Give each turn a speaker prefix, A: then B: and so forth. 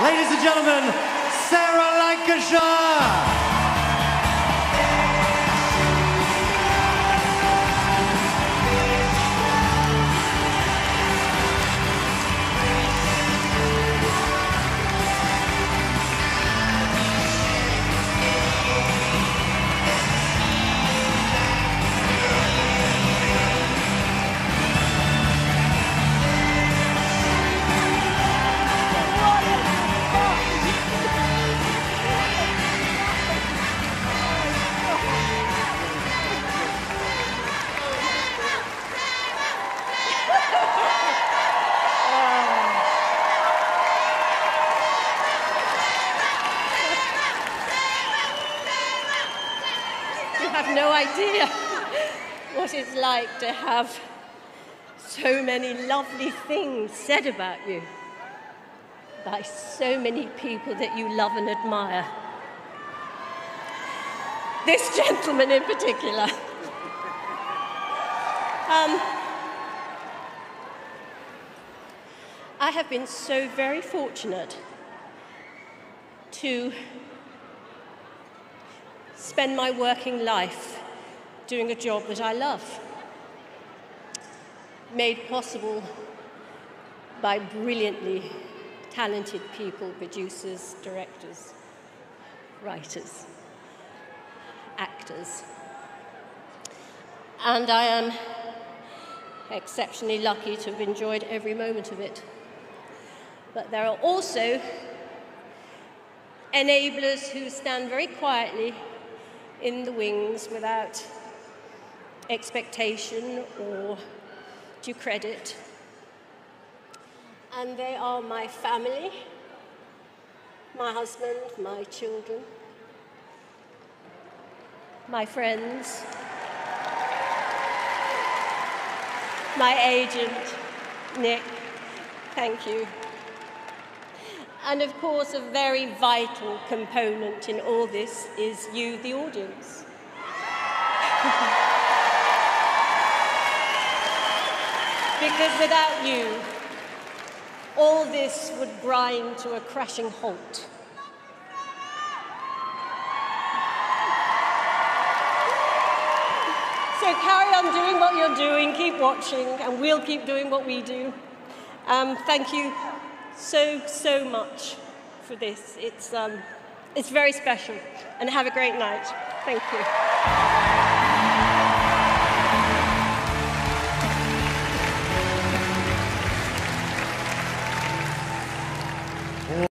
A: Ladies and gentlemen, Sarah Lancashire.
B: Have no idea what it's like to have so many lovely things said about you by so many people that you love and admire. This gentleman in particular. Um, I have been so very fortunate to spend my working life doing a job that I love, made possible by brilliantly talented people, producers, directors, writers, actors. And I am exceptionally lucky to have enjoyed every moment of it. But there are also enablers who stand very quietly in the wings without expectation or due credit. And they are my family, my husband, my children, my friends, my agent, Nick. Thank you. And of course, a very vital component in all this is you, the audience. because without you, all this would grind to a crashing halt. So carry on doing what you're doing, keep watching, and we'll keep doing what we do. Um, thank you so, so much for this. It's, um, it's very special. And have a great night. Thank you.